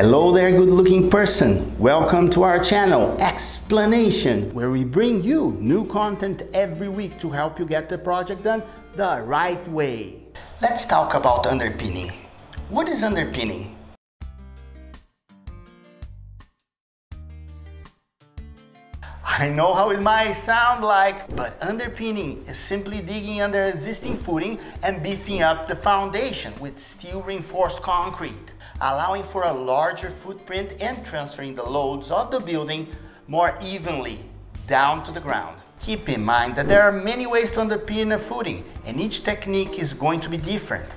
Hello there, good looking person. Welcome to our channel, X Plan Nation, where we bring you new content every week to help you get the project done the right way. Let's talk about underpinning. What is underpinning? I know how it might sound like, but underpinning is simply digging under existing footing and beefing up the foundation with steel reinforced concrete, allowing for a larger footprint and transferring the loads of the building more evenly down to the ground. Keep in mind that there are many ways to underpin a footing and each technique is going to be different,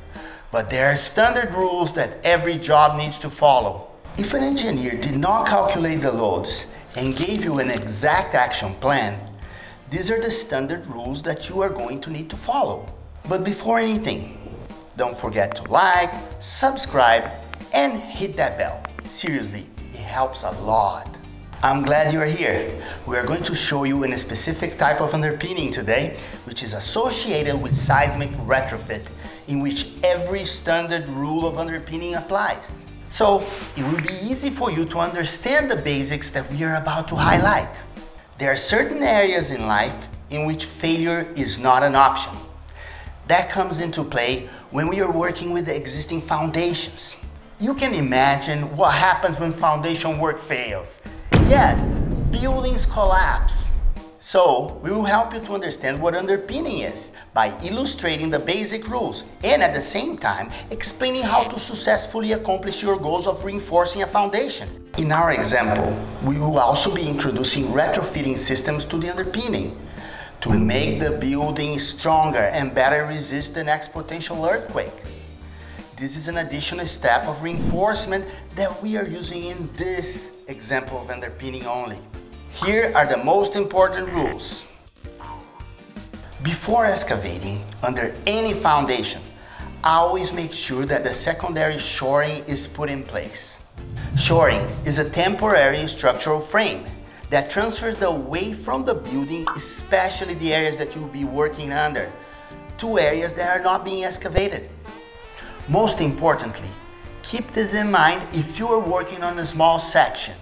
but there are standard rules that every job needs to follow. If an engineer did not calculate the loads and gave you an exact action plan, these are the standard rules that you are going to need to follow. But before anything, don't forget to like, subscribe, and hit that bell. Seriously, it helps a lot. I'm glad you're here. We are going to show you in a specific type of underpinning today, which is associated with seismic retrofit, in which every standard rule of underpinning applies. So it will be easy for you to understand the basics that we are about to highlight. There are certain areas in life in which failure is not an option. That comes into play when we are working with the existing foundations. You can imagine what happens when foundation work fails. Yes, buildings collapse. So, we will help you to understand what underpinning is by illustrating the basic rules and at the same time explaining how to successfully accomplish your goals of reinforcing a foundation. In our example, we will also be introducing retrofitting systems to the underpinning to make the building stronger and better resist the next potential earthquake. This is an additional step of reinforcement that we are using in this example of underpinning only. Here are the most important rules. Before excavating under any foundation, always make sure that the secondary shoring is put in place. Shoring is a temporary structural frame that transfers the weight from the building, especially the areas that you'll be working under, to areas that are not being excavated. Most importantly, keep this in mind if you are working on a small section.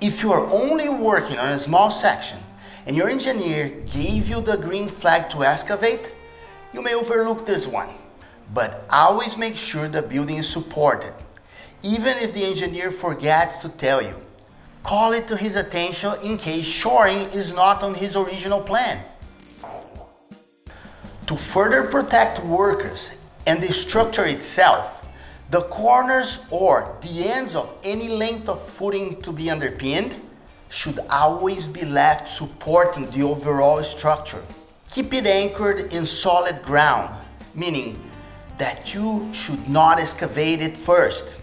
If you are only working on a small section and your engineer gave you the green flag to excavate, you may overlook this one. But always make sure the building is supported, even if the engineer forgets to tell you. Call it to his attention in case shoring is not on his original plan. To further protect workers and the structure itself, the corners or the ends of any length of footing to be underpinned should always be left supporting the overall structure. Keep it anchored in solid ground, meaning that you should not excavate it first.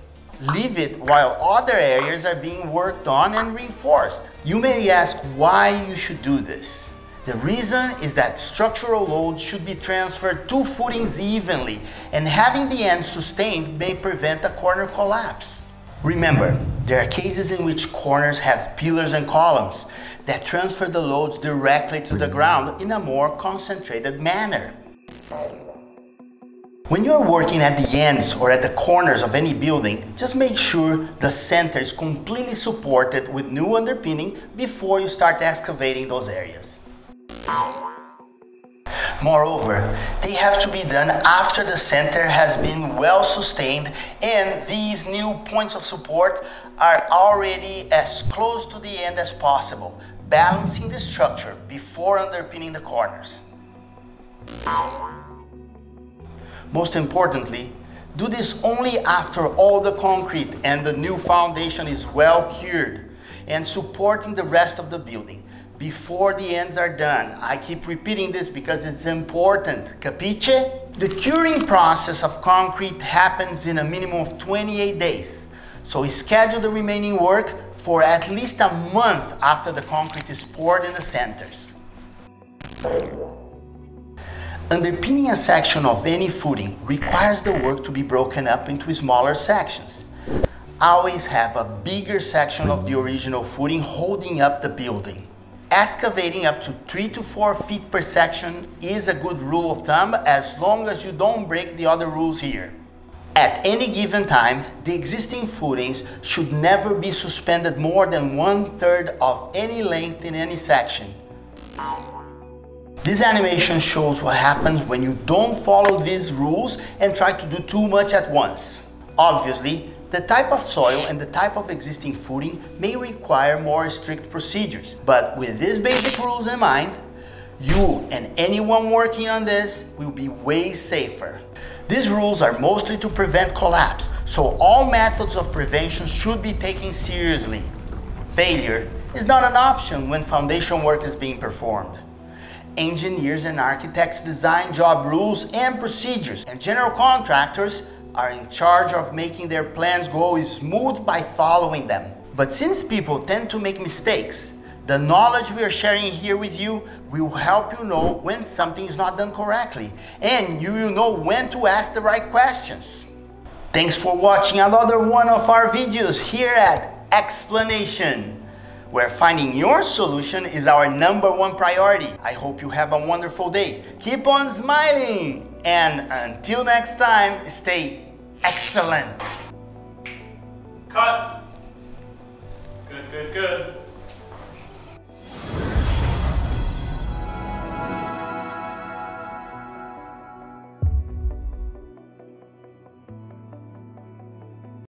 Leave it while other areas are being worked on and reinforced. You may ask why you should do this. The reason is that structural load should be transferred to footings evenly, and having the end sustained may prevent a corner collapse. Remember, there are cases in which corners have pillars and columns that transfer the loads directly to the ground in a more concentrated manner. When you're working at the ends or at the corners of any building, just make sure the center is completely supported with new underpinning before you start excavating those areas. Moreover, they have to be done after the center has been well sustained and these new points of support are already as close to the end as possible, balancing the structure before underpinning the corners. Most importantly, do this only after all the concrete and the new foundation is well cured and supporting the rest of the building before the ends are done. I keep repeating this because it's important. Capiche? The curing process of concrete happens in a minimum of 28 days. So we schedule the remaining work for at least a month after the concrete is poured in the centers. Underpinning a section of any footing requires the work to be broken up into smaller sections. Always have a bigger section of the original footing holding up the building. Excavating up to 3 to 4 feet per section is a good rule of thumb as long as you don't break the other rules here. At any given time, the existing footings should never be suspended more than one third of any length in any section. This animation shows what happens when you don't follow these rules and try to do too much at once. Obviously, the type of soil and the type of existing footing may require more strict procedures, but with these basic rules in mind, you and anyone working on this will be way safer. These rules are mostly to prevent collapse, so all methods of prevention should be taken seriously. Failure is not an option when foundation work is being performed. Engineers and architects design job rules and procedures, and general contractors are in charge of making their plans go smooth by following them. But since people tend to make mistakes, the knowledge we are sharing here with you will help you know when something is not done correctly, and you will know when to ask the right questions. Thanks for watching another one of our videos here at X Plan Nation, where finding your solution is our number one priority. I hope you have a wonderful day. Keep on smiling, and until next time, stay Excellent. Cut. Good, good, good.